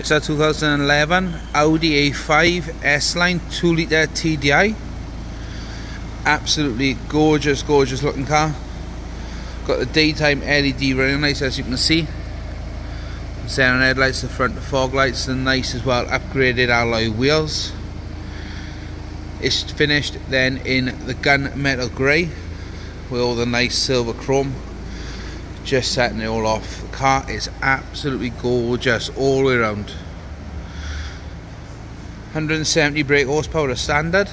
It's a 2011 Audi A5 S-Line 2 litre TDI. Absolutely gorgeous, gorgeous looking car. Got the daytime LED running lights as you can see. Xenon headlights, the front the fog lights and nice as well. Upgraded alloy wheels. It's finished then in the gunmetal grey with all the nice silver chrome. Just setting it all off. The car is absolutely gorgeous all the way around. 170 brake horsepower standard.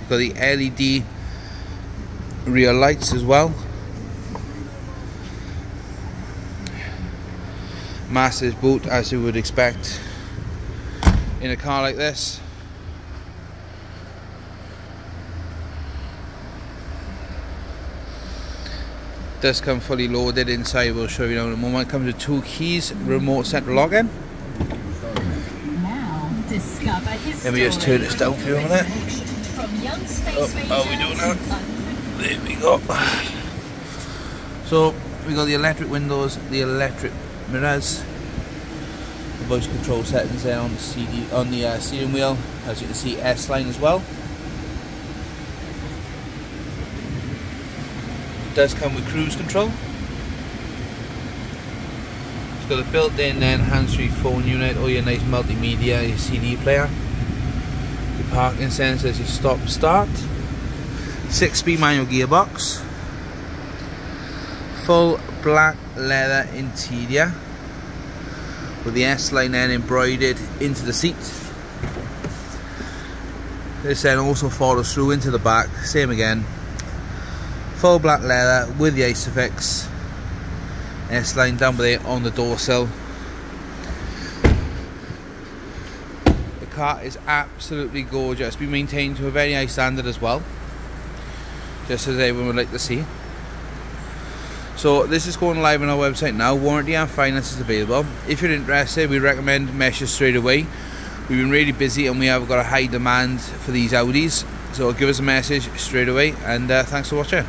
We've got the LED rear lights as well. Massive boot as you would expect in a car like this. Does come fully loaded inside we'll show you now in a moment. It comes with two keys remote central locking let me just turn this down for you a minute. oh, are we doing now? there we go. So we got the electric windows the electric mirrors the voice control settings there on the CD on the uh, steering wheel as you can see S line as well does come with cruise control. It's got a built-in hands-free phone unit, all your nice multimedia, your CD player. Your parking sensors, your stop start. Six-speed manual gearbox. Full black leather interior with the S-line then embroidered into the seat. This then also follows through into the back, same again, full black leather with the Isofix S-line down there on the door sill the car is absolutely gorgeous. Been maintained to a very high standard as well. Just as everyone would like to see. So this is going live on our website now. Warranty and finance is available. If you're interested we recommend Meshes straight away. We've been really busy and we have got a high demand for these Audis. So give us a message straight away and uh, thanks for watching